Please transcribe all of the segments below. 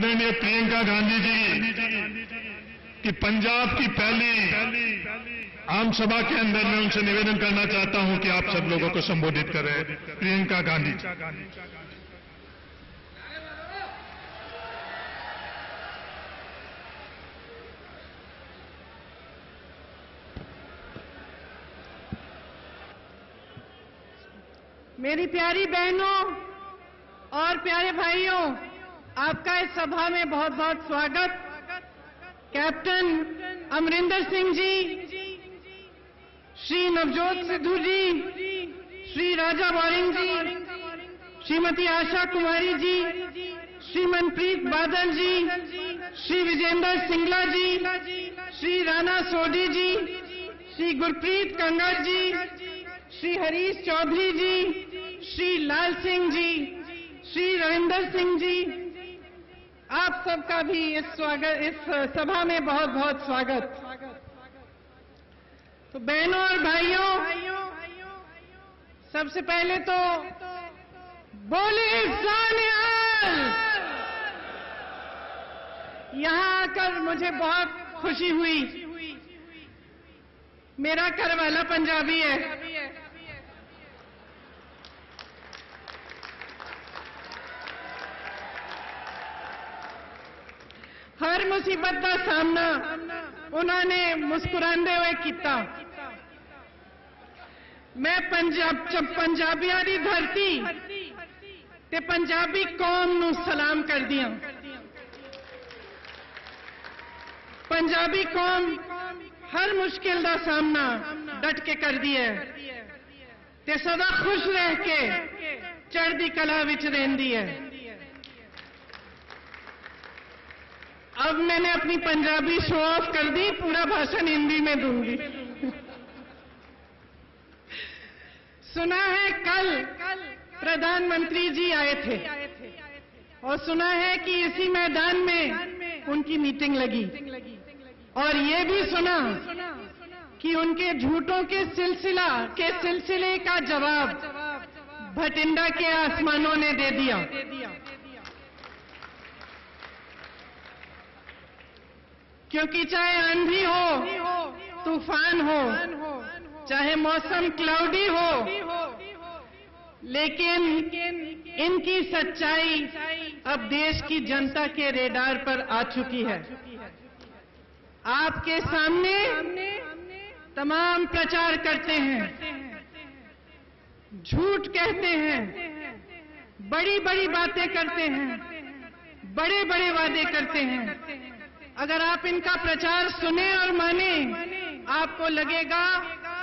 आदरणीय प्रियंका गांधी जी कि पंजाब की पहली आम सभा के अंदर मैं उनसे निवेदन करना चाहता हूँ कि आप सब लोगों को संबोधित करें। प्रियंका गांधी। मेरी प्यारी बहनों और प्यारे भाइयों आपका इस सभा में बहुत बहुत स्वागत। कैप्टन अमरिंदर सिंह जी, श्री नवजोत सिद्धू जी, श्री राजा वारिंग जी, श्रीमती आशा कुमारी जी श्री मनप्रीत बादल जी, श्री विजेंद्र सिंगला जी, श्री राणा सोडी जी, श्री गुरप्रीत कंगर जी, श्री हरीश चौधरी जी, श्री लाल सिंह जी, श्री रविंदर सिंह जी आप सबका भी इस स्वागत, इस सभा में बहुत बहुत स्वागत। तो बहनों और भाइयों, सबसे पहले तो बोले यहाँ आकर मुझे बहुत खुशी हुई। मेरा घर वाला पंजाबी है। हर मुसीबत का सामना उन्होंने मुस्कुराते हुए किया। मैं पंजाब जब पंजाबियों की धरती पंजाबी कौम नु सलाम कर दिया। पंजाबी कौम हर मुश्किल का सामना डट के कर दी है। ते सदा खुश रह के चढ़ती कला रही है। अब मैंने अपनी पंजाबी शो ऑफ़ कर दी, पूरा भाषण हिंदी में दूँगी। सुना है कल प्रधानमंत्री जी आए थे, और सुना है कि इसी मैदान में उनकी मीटिंग लगी। और ये भी सुना कि उनके झूठों के सिलसिला, के सिलसिले का जवाब भटिंडा के आसमानों ने दे दिया। क्योंकि चाहे आंधी हो, तूफ़ान हो, चाहे मौसम क्लाउडी हो, लेकिन इनकी सच्चाई अब देश की जनता के रेडार पर आ चुकी है। आपके सामने तमाम प्रचार करते हैं, झूठ कहते हैं बड़ी बड़ी बातें करते हैं बड़े बड़े वादे करते हैं। अगर आप इनका प्रचार सुने और माने, आपको लगेगा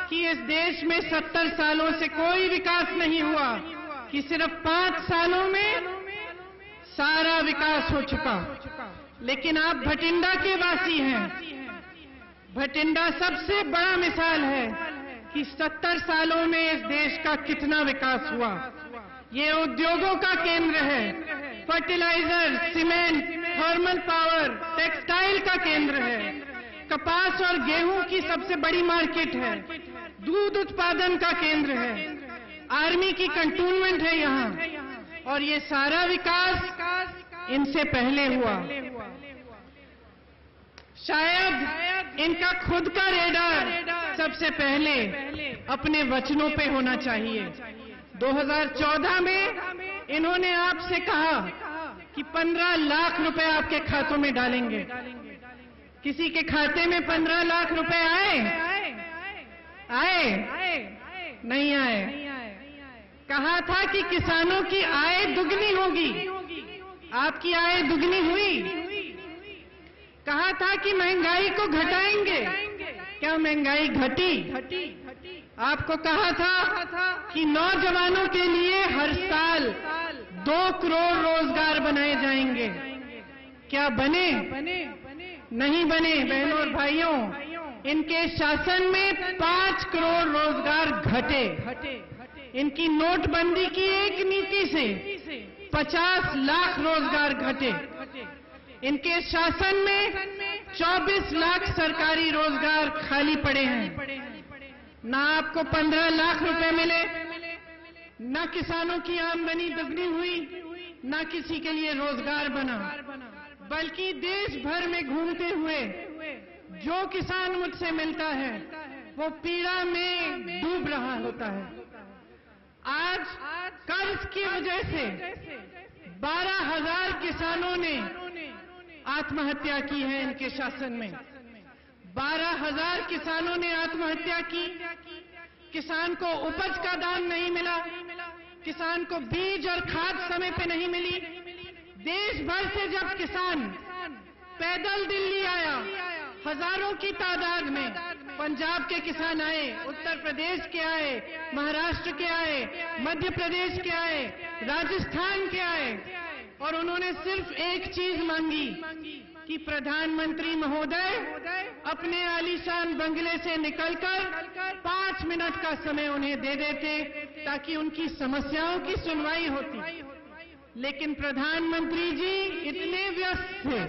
कि इस देश में सत्तर सालों से कोई विकास नहीं हुआ, कि सिर्फ़ पाँच सालों में सारा विकास हो चुका। लेकिन आप भटिंडा के वासी हैं। भटिंडा सबसे बड़ा मिसाल है कि सत्तर सालों में इस देश का कितना विकास हुआ। ये उद्योगों का केंद्र है, fertilizer, cement thermal power textile का केंद्र है। कपास और गेहूँ की सबसे बड़ी मार्केट है। दूध उत्पादन का केंद्र है। आर्मी की कंटोनमेंट है यहाँ। और ये सारा विकास इनसे पहले हुआ। शायद इनका खुद का रेडार सबसे पहले अपने वचनों पे होना चाहिए। 2014 में इन्होंने आपसे कहा कि 15 लाख रुपए आपके खातों में डालेंगे। किसी के खाते में 15 लाख रुपए आए? आए। नहीं आए। कहा था कि किसानों की आय दुगनी होगी। आपकी आय दुगनी हुई। कहा था कि महँगाई को घटाएँगे। क्या महँगाई घटी घटी? आपको कहा था कि नौजवानों के लिए हर साल दो करोड़ रोज़गार बनाए जाएँगे। क्या बने? नहीं बने, बहनों और भाइयों। इनके शासन में पाँच करोड़ रोज़गार घटे। इनकी नोटबंदी की एक नीति से पचास लाख रोज़गार घटे। इनके शासन में 24 लाख सरकारी रोज़गार खाली पड़े हैं। ना आपको 15 लाख रुपए मिले ना किसानों की आमदनी दुगनी हुई, ना किसी के लिए रोज़गार बना, बल्कि देश भर में घूमते हुए जो किसान मुझसे मिलता है, वो पीड़ा में डूब रहा होता है। आज कर्ज की वजह से बारह हज़ार किसानों ने आत्महत्या की है इनके शासन में। बारह हज़ार किसानों ने आत्महत्या की किसान को उपज का दाम नहीं मिला। किसान को बीज और खाद समय पे नहीं मिली। देश भर से जब किसान पैदल दिल्ली आया, हज़ारों की तादाद में पंजाब के किसान आए, उत्तर प्रदेश के आए, महाराष्ट्र के आए, मध्य प्रदेश के आए, राजस्थान के आए, और उन्होंने सिर्फ़ एक चीज़ मांगी कि प्रधानमंत्री महोदय अपने आलीशान बंगले से निकलकर पाँच मिनट का समय उन्हें दे देते ताकि उनकी समस्याओं की सुनवाई होती। लेकिन प्रधानमंत्री जी इतने व्यस्त थे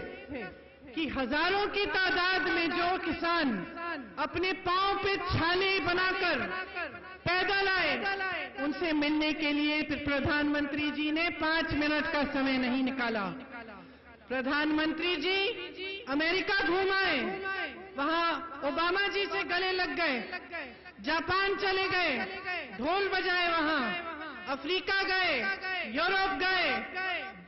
कि हज़ारों की तादाद में जो किसान अपने पाँव पे छाले बनाकर पैदल आए, उनसे मिलने के लिए प्रधानमंत्री जी ने पाँच मिनट का समय नहीं निकाला। प्रधानमंत्री जी, अमेरिका घूमाए वहाँ ओबामा जी से गले लग गए। जापान चले गए। ढोल बजाए वहाँ। अफ्रीका गए। यूरोप गए।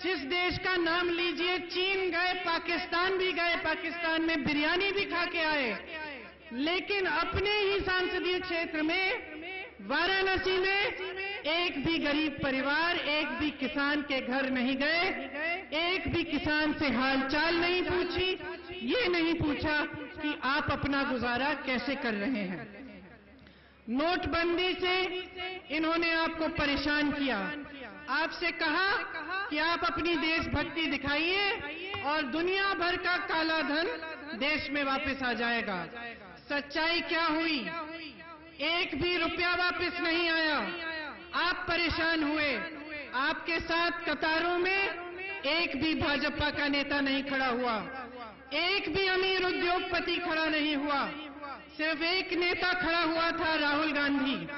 जिस देश का नाम लीजिए, चीन गए, पाकिस्तान भी गए। पाकिस्तान में बिरयानी भी खा के आए। लेकिन अपने ही संसदीय क्षेत्र में, वाराणसी में एक भी गरीब परिवार, एक भी किसान के घर नहीं गए। एक भी किसान से हालचाल नहीं पूछी, ये नहीं पूछा कि आप अपना गुजारा कैसे कर रहे हैं। नोटबंदी से इन्होंने आपको परेशान किया। आपसे कहा कि आप अपनी देशभक्ति दिखाइए और दुनिया भर का काला धन देश में वापस आ जाएगा। सच्चाई क्या हुई? एक भी रुपया वापस नहीं आया। आप परेशान हुए। आपके साथ कतारों में एक भी भाजपा का नेता नहीं खड़ा हुआ। एक भी अमीर उद्योगपति खड़ा नहीं हुआ। सिर्फ़ एक नेता खड़ा हुआ था राहुल गांधी।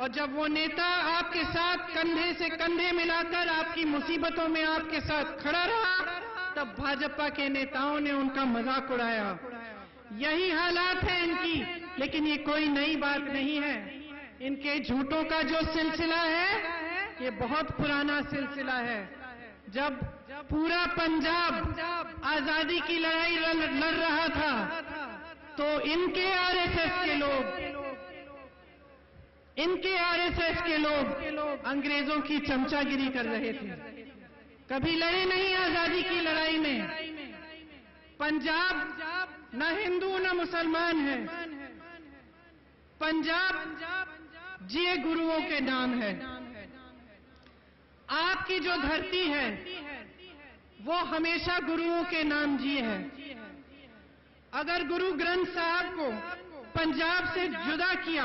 और जब वो नेता आपके साथ कंधे से कंधे मिलाकर आपकी मुसीबतों में आपके साथ खड़ा रहा, तब भाजपा के नेताओं ने उनका मज़ाक उड़ाया। यही हालात है इनकी, लेकिन ये कोई नई बात नहीं है। इनके झूठों का जो सिलसिला है, ये बहुत पुराना सिलसिला है। जब पूरा पंजाब आज़ादी की लड़ाई लड़ रहा था। तो इनके आरएसएस के लोग, इनके आरएसएस के लोग अंग्रेज़ों की चमचागिरी कर रहे थे। कभी लड़े नहीं आज़ादी की लड़ाई में। पंजाब न हिंदू, न मुसलमान है। पंजाब जिए गुरुओं के नाम है। आपकी जो धरती है वो हमेशा गुरुओं के नाम जिए है। अगर गुरु ग्रंथ साहब को पंजाब से जुदा किया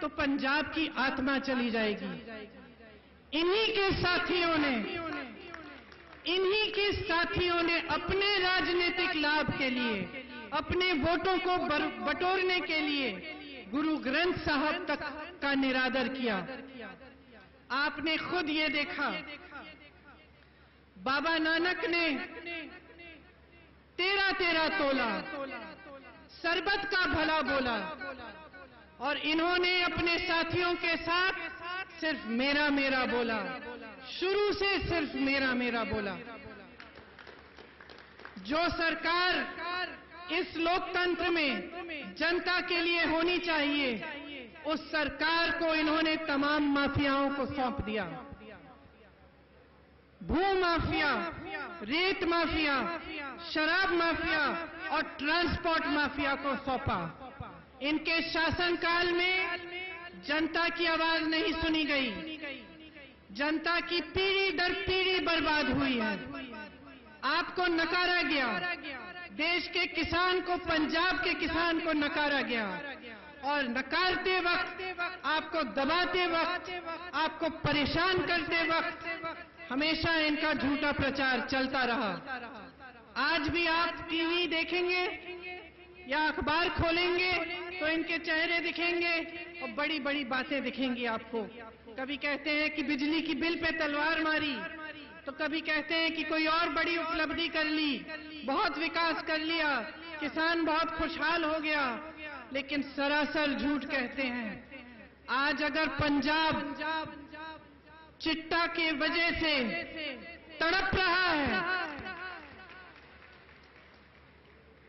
तो पंजाब की आत्मा चली जाएगी। इन्हीं के साथियों ने, इन्हीं के साथियों ने अपने राजनीतिक लाभ के लिए, अपने वोटों को बटोरने के लिए गुरु ग्रंथ साहब तक का निरादर किया। आपने खुद ये देखा बाबा नानक ने तेरा तेरा तोला सरबत का भला बोला। और इन्होंने अपने साथियों के साथ सिर्फ़ मेरा मेरा बोला। शुरू से सिर्फ़ मेरा मेरा बोला। जो सरकार इस लोकतंत्र में जनता के लिए होनी चाहिए, उस सरकार को इन्होंने तमाम माफियाओं को सौंप दिया। भू माफिया रेत माफिया, शराब माफिया और ट्रांसपोर्ट माफिया को सौंपा। इनके शासनकाल में जनता की आवाज़ नहीं सुनी गई। जनता की पीढ़ी दर पीढ़ी बर्बाद हुई है। आपको नकारा गया। देश के किसान को, पंजाब के किसान को नकारा गया। और नकारते वक्त, आपको दबाते वक्त, आपको परेशान करते वक्त हमेशा इनका झूठा प्रचार चलता रहा। आज भी आप टीवी देखेंगे या अखबार खोलेंगे तो इनके चेहरे दिखेंगे और बड़ी बड़ी बातें दिखेंगी आपको। कभी कहते हैं कि बिजली की बिल पे तलवार मारी तो कभी कहते हैं कि कोई और बड़ी उपलब्धि कर ली, बहुत विकास कर लिया, किसान बहुत खुशहाल हो गया, लेकिन सरासर झूठ कहते हैं। आज अगर पंजाब चिट्टा के वजह से तड़प रहा है।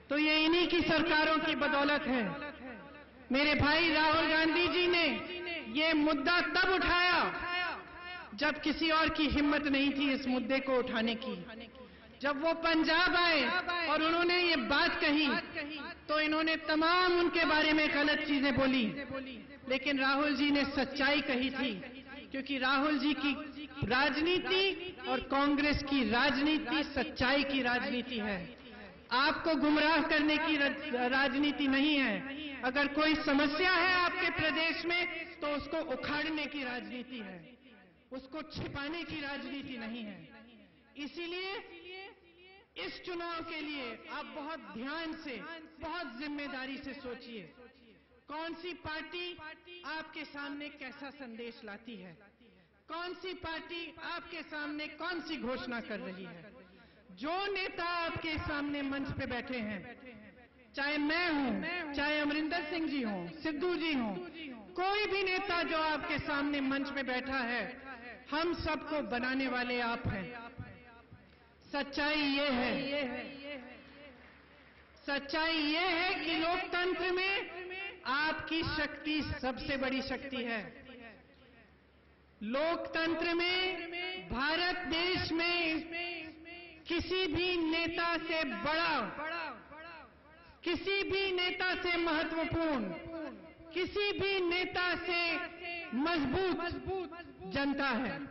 तो ये इन्हीं की सरकारों की बदौलत है। मेरे भाई राहुल गांधी जी ने ये मुद्दा तब उठाया जब किसी और की हिम्मत नहीं थी इस मुद्दे को उठाने की। जब वो पंजाब आए और उन्होंने ये बात कही तो इन्होंने तमाम उनके बारे में गलत चीज़ें बोली। लेकिन राहुल जी ने सच्चाई कही थी क्योंकि राहुल जी की राजनीति और कांग्रेस की राजनीति सच्चाई की राजनीति है। आपको गुमराह करने की राजनीति नहीं है। अगर कोई समस्या है आपके प्रदेश में तो उसको उखाड़ने की राजनीति है। उसको छिपाने की राजनीति नहीं है। इसीलिए इस चुनाव के लिए आप बहुत ध्यान से, बहुत ज़िम्मेदारी से सोचिए। कौन सी पार्टी आपके सामने कैसा संदेश लाती है? कौन सी पार्टी आपके सामने कौन सी घोषणा कर रही है? जो नेता आपके सामने मंच पे बैठे हैं, चाहे मैं हूँ, चाहे अमरिंदर सिंह जी हों, सिद्धू जी हों, कोई भी नेता जो आपके सामने मंच पे बैठा है, हम सबको बनाने वाले आप हैं। सच्चाई ये है, सच्चाई ये है कि लोकतंत्र में आपकी शक्ति सबसे बड़ी शक्ति है। लोकतंत्र में, भारत देश में किसी भी नेता से बड़ा, किसी भी नेता से महत्वपूर्ण, किसी भी नेता से मज़बूत जनता है।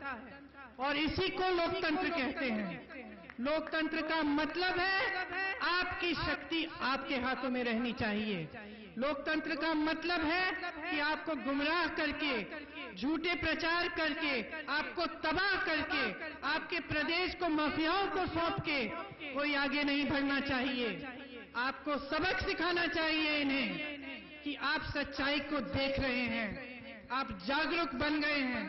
और इसी को लोकतंत्र कहते हैं। लोकतंत्र का मतलब है, आपकी शक्ति आपके हाथों में रहनी चाहिए। लोकतंत्र का मतलब है कि आपको गुमराह करके, झूठे प्रचार करके, आपको तबाह करके, आपके प्रदेश को माफियाओं को सौंप के कोई आगे नहीं बढ़ना चाहिए। आपको सबक सिखाना चाहिए इन्हें कि आप सच्चाई को देख रहे हैं, आप जागरूक बन गए हैं,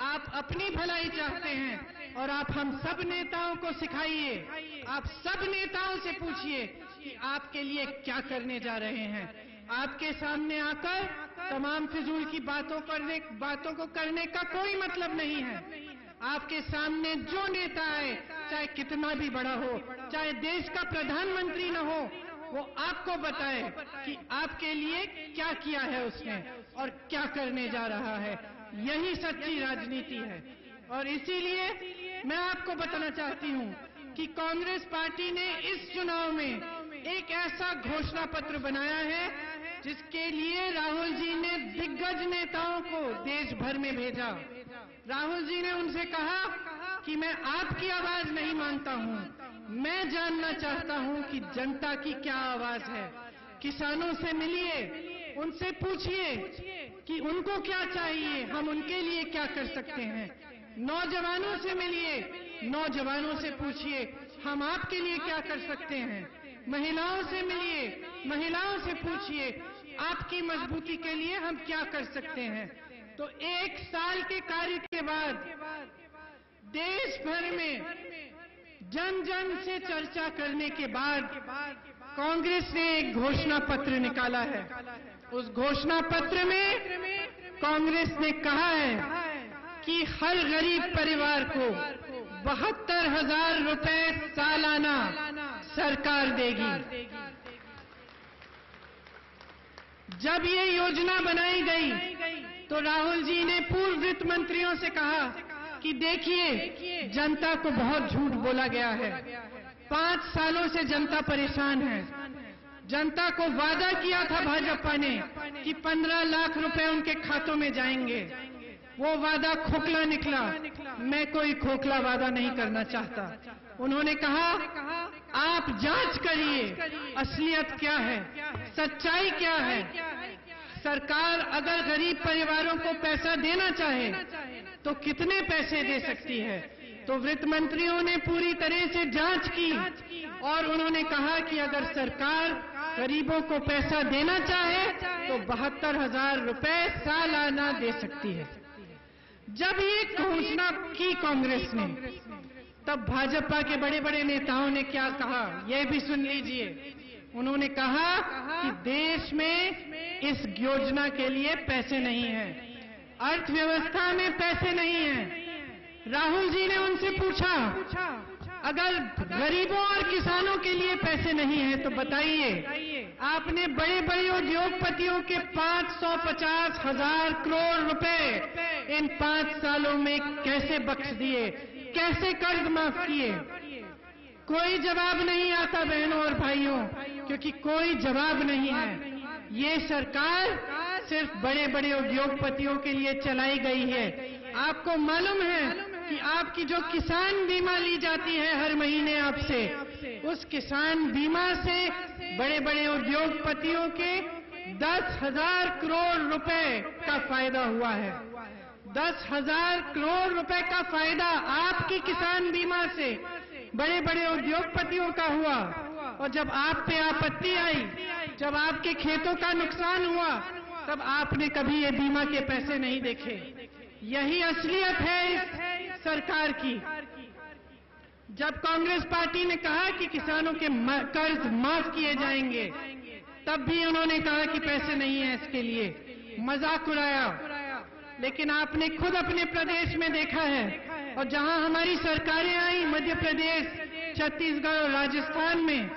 आप अपनी भलाई चाहते हैं और आप हम सब नेताओं को सिखाइए, आप सब नेताओं से पूछिए कि आपके लिए क्या करने जा रहे हैं। आपके सामने आकर तमाम फिजूल की बातों करने, बातों को करने का कोई मतलब नहीं है। आपके सामने जो नेता आए चाहे कितना भी बड़ा हो, चाहे देश का प्रधानमंत्री न हो, वो आपको बताए कि आपके लिए क्या किया है उसने और क्या करने जा रहा है। यही सच्ची राजनीति है। और इसीलिए मैं आपको बताना चाहती हूँ कि कांग्रेस पार्टी ने इस चुनाव में एक ऐसा घोषणा पत्र बनाया है जिसके लिए राहुल जी ने दिग्गज नेताओं को देश भर में भेजा। राहुल जी ने उनसे कहा कि मैं आपकी आवाज़ नहीं मानता हूँ। मैं जानना चाहता हूँ कि जनता की क्या आवाज़ है। किसानों से मिलिए, उनसे पूछिए कि उनको क्या चाहिए, हम उनके लिए क्या कर सकते हैं। नौजवानों से मिलिए, नौजवानों से पूछिए, हम आपके लिए क्या कर सकते हैं। महिलाओं से मिलिए, महिलाओं से पूछिए आपकी मजबूती के लिए हम क्या कर सकते हैं? तो एक साल के कार्य के बाद, देश भर में जन जन से चर्चा करने के बाद कांग्रेस ने एक घोषणा पत्र निकाला है। उस घोषणा पत्र में कांग्रेस ने कहा है कि हर गरीब परिवार को बहत्तर हज़ार रुपए सालाना सरकार देगी। जब ये योजना बनाई गई तो राहुल जी ने पूर्व वित्त मंत्रियों से कहा कि देखिए, जनता को बहुत झूठ बोला गया है। पाँच सालों से जनता परेशान है। जनता को वादा किया था भाजपा ने कि पंद्रह लाख रुपए उनके खातों में जाएँगे। वो वादा खोखला निकला। मैं कोई खोखला वादा नहीं करना चाहता। उन्होंने कहा आप जाँच करिए असलियत क्या है सच्चाई क्या है। सरकार अगर गरीब परिवारों को पैसा देना चाहे तो कितने पैसे दे सकती है? तो वित्त मंत्रियों ने पूरी तरह से जाँच की और उन्होंने कहा कि अगर सरकार गरीबों को पैसा देना चाहे तो बहत्तर हज़ार रुपए सालाना दे सकती है। जब ये घोषणा की कांग्रेस ने तब भाजपा के बड़े बड़े नेताओं ने क्या कहा? यह भी सुन लीजिए। उन्होंने कहा कि देश में इस योजना के लिए पैसे नहीं हैं। अर्थव्यवस्था में पैसे नहीं हैं। राहुल जी ने उनसे पूछा, अगर गरीबों और किसानों के लिए पैसे नहीं है तो बताइए, आपने बड़े बड़े उद्योगपतियों के 550 हज़ार करोड़ रुपए इन पाँच सालों में कैसे बख्श दिए? कैसे कर्ज माफ़ किए? कोई जवाब नहीं आता बहनों और भाइयों, क्योंकि कोई जवाब नहीं है। ये सरकार सिर्फ़ बड़े बड़े उद्योगपतियों के लिए चलाई गई है। आपको मालूम है कि आपकी जो किसान बीमा ली जाती है हर महीने आपसे, उस किसान बीमा से बड़े बड़े उद्योगपतियों के दस हज़ार करोड़ रुपए का फ़ायदा हुआ है। दस हज़ार करोड़ रुपए का फ़ायदा आपकी किसान बीमा से बड़े बड़े उद्योगपतियों का हुआ। और जब आप पे आपत्ति आई, जब आपके खेतों का नुकसान हुआ, तब आपने कभी ये बीमा के पैसे नहीं देखे। यही असलियत है इस सरकार की। जब कांग्रेस पार्टी ने कहा कि किसानों के कर्ज माफ़ किए जाएँगे, तब भी उन्होंने कहा कि पैसे नहीं है इसके लिए। मज़ाक उड़ाया। लेकिन आपने खुद अपने प्रदेश में देखा है। और जहाँ हमारी सरकारें आई, मध्य प्रदेश, छत्तीसगढ़ और राजस्थान में,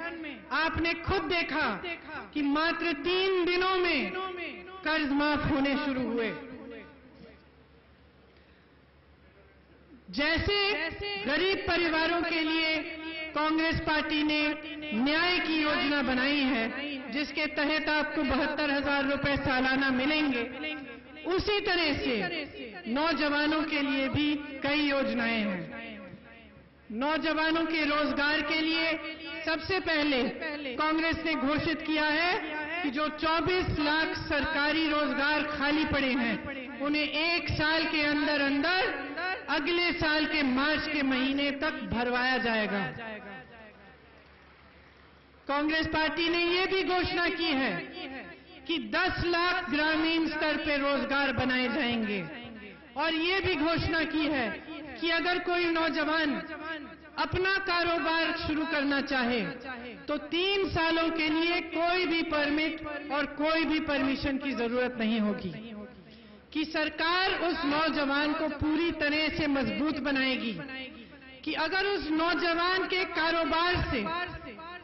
आपने खुद देखा कि मात्र तीन दिनों में कर्ज माफ़ होने शुरू हुए। जैसे गरीब परिवारों के लिए कांग्रेस पार्टी ने न्याय की योजना बनाई है, जिसके तहत आपको बहत्तर हज़ार रुपए सालाना मिलेंगे। उसी तरह से नौजवानों के लिए भी कई योजनाएँ हैं। नौजवानों के रोज़गार के लिए सबसे पहले कांग्रेस ने घोषित किया है कि जो 24 लाख सरकारी रोज़गार खाली पड़े हैं, उन्हें एक साल के अंदर अंदर अगले साल के मार्च के महीने तक भरवाया जाएगा। कांग्रेस पार्टी ने ये भी घोषणा की है कि 10 लाख ग्रामीण स्तर पर रोज़गार बनाए जाएँगे। और ये भी घोषणा की है कि अगर कोई नौजवान अपना कारोबार शुरू करना चाहे तो तीन सालों के लिए कोई भी परमिट और कोई भी परमिशन की ज़रूरत नहीं होगी। कि सरकार उस नौजवान को पूरी तरह से मज़बूत बनाएगी कि अगर उस नौजवान के कारोबार से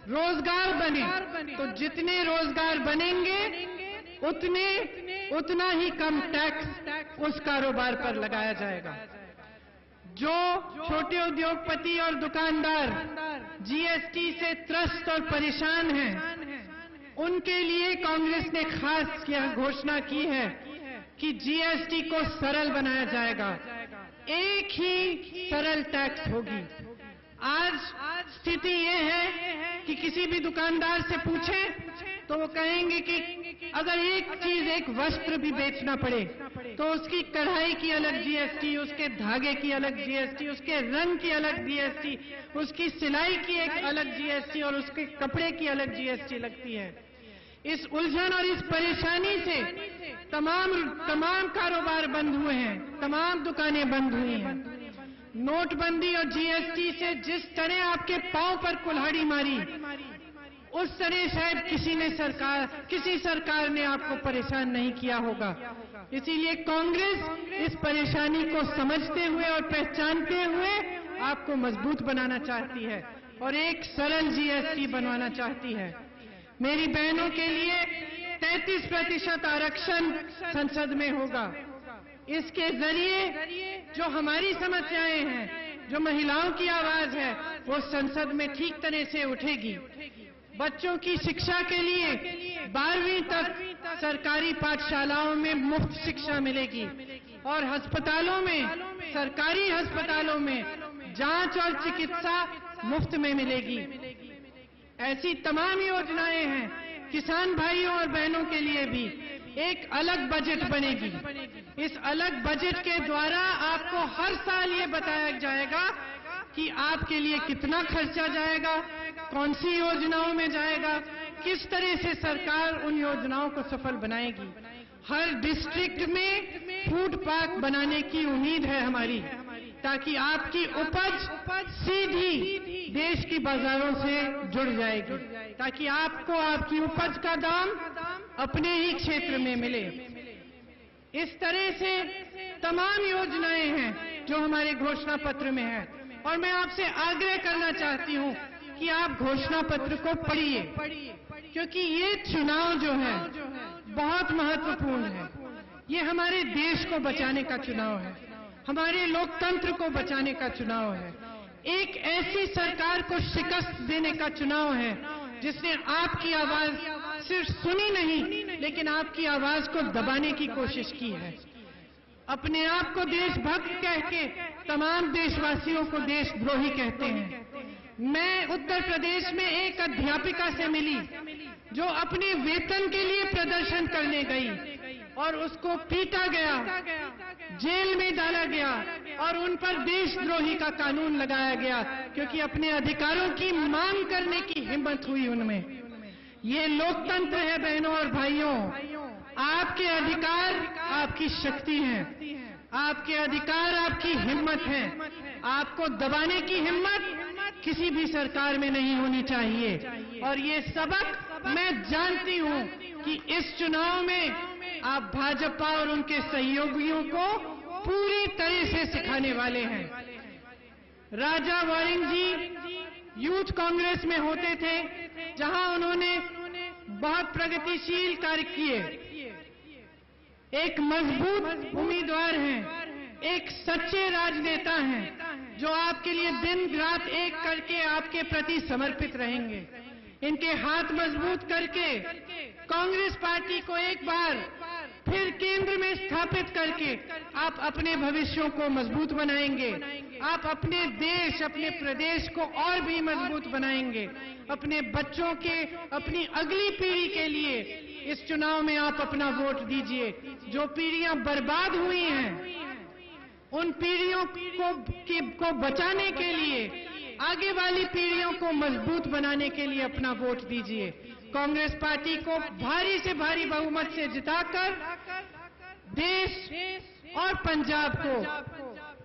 रोज़गार बने तो जितने रोज़गार बनेंगे, उतने, उतना ही कम टैक्स उस कारोबार पर लगाया जाएगा। जो छोटे उद्योगपति और दुकानदार जीएसटी से त्रस्त और परेशान हैं, उनके लिए कांग्रेस ने खास यह घोषणा की है कि जीएसटी को सरल बनाया जाएगा। एक ही सरल टैक्स होगी। आज स्थिति ये है कि किसी भी दुकानदार से पूछे तो वो कहेंगे कि अगर एक चीज़ एक वस्त्र भी बेचना पड़े तो उसकी कढ़ाई की अलग जीएसटी उसके धागे की अलग जीएसटी उसके रंग की अलग जीएसटी उसकी सिलाई की एक अलग जीएसटी और उसके कपड़े की अलग जीएसटी लगती है। इस उलझन और इस परेशानी से तमाम तमाम कारोबार बंद हुए हैं, तमाम दुकानें बंद हुई हैं। नोटबंदी और जीएसटी से जिस तरह आपके पाँव पर कुल्हाड़ी मारी, उस तरह शायद किसी ने सरकार, किसी सरकार ने आपको परेशान नहीं किया होगा। इसीलिए कांग्रेस इस परेशानी को समझते हुए और पहचानते हुए आपको मज़बूत बनाना चाहती है और एक सरल जीएसटी बनवाना चाहती है। मेरी बहनों के लिए 33 प्रतिशत आरक्षण संसद में होगा। इसके ज़रिए जो हमारी समस्याएँ हैं, जो महिलाओं की आवाज़ है, वो संसद में ठीक तरह से उठेगी। बच्चों की शिक्षा के लिए बारहवीं तक सरकारी पाठशालाओं में मुफ़्त शिक्षा मिलेगी और अस्पतालों में, सरकारी अस्पतालों में जाँच और चिकित्सा मुफ़्त में मिलेगी। ऐसी तमाम योजनाएँ हैं, किसान भाइयों और बहनों के लिए भी एक अलग बजट बनेगी। इस अलग बजट के द्वारा आपको हर साल ये बताया जाएगा कि आपके लिए कितना खर्चा जाएगा, कौन सी योजनाओं में जाएगा, किस तरह से सरकार उन योजनाओं को सफल बनाएगी। हर डिस्ट्रिक्ट में फ़ूड पार्क बनाने की उम्मीद है हमारी, ताकि आपकी उपज सीधी देश की बाजारों से जुड़ जाएगी, ताकि आपको आपकी उपज का दाम अपने ही क्षेत्र में मिले। इस तरह से तमाम योजनाएँ हैं जो हमारे घोषणा पत्र में है। और मैं आपसे आग्रह करना चाहती हूँ कि आप घोषणा पत्र को पढ़िए, क्योंकि ये चुनाव जो है, बहुत महत्वपूर्ण है। ये हमारे देश को बचाने का चुनाव है, हमारे लोकतंत्र को बचाने का चुनाव है। एक ऐसी सरकार को शिकस्त देने का चुनाव है, जिसने आपकी आवाज़ सिर्फ़ सुनी नहीं, लेकिन आपकी आवाज़ को दबाने की कोशिश की है। अपने आप को देशभक्त कह के तमाम देशवासियों को देशद्रोही कहते हैं। मैं उत्तर प्रदेश में एक अध्यापिका से मिली, जो अपने वेतन के लिए प्रदर्शन करने गई और उसको पीटा गया, जेल में डाला गया और उन पर देशद्रोही का कानून लगाया गया, क्योंकि अपने अधिकारों की मांग करने की हिम्मत हुई उनमें। ये लोकतंत्र है बहनों और भाइयों। आपके अधिकार आपकी शक्ति है। आपके अधिकार आपकी हिम्मत है। आपको दबाने की हिम्मत किसी भी सरकार में नहीं होनी चाहिए। और ये सबक मैं जानती हूँ कि इस चुनाव में आप भाजपा और उनके सहयोगियों को पूरी तरह से सिखाने वाले हैं। राजा वारिंग जी यूथ कांग्रेस में होते थे, जहाँ उन्होंने बहुत प्रगतिशील कार्य किए। एक मज़बूत उम्मीदवार हैं, एक सच्चे राजनेता हैं, जो आपके लिए दिन रात एक करके आपके प्रति समर्पित रहेंगे। इनके हाथ मज़बूत करके कांग्रेस पार्टी को एक बार फिर केंद्र में स्थापित करके आप अपने भविष्यों को मज़बूत बनाएँगे। आप अपने देश अपने प्रदेश को और भी मज़बूत बनाएँगे। अपने बच्चों के अपनी अगली पीढ़ी के लिए इस चुनाव में आप अपना वोट दीजिए। जो पीढ़ियाँ बर्बाद हुई हैं उन पीढ़ियों को, की, बचाने के लिए आगे वाली पीढ़ियों को मज़बूत बनाने के लिए अपना वोट दीजिए। कांग्रेस पार्टी को भारी से भारी बहुमत से जिताकर देश और पंजाब को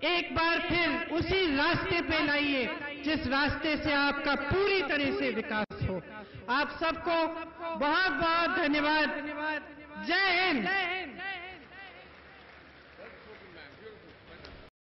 एक बार फिर उसी रास्ते पे लाइए, जिस रास्ते से आपका पूरी तरह से विकास हो। आप सबको बहुत बहुत धन्यवाद। जय हिंद।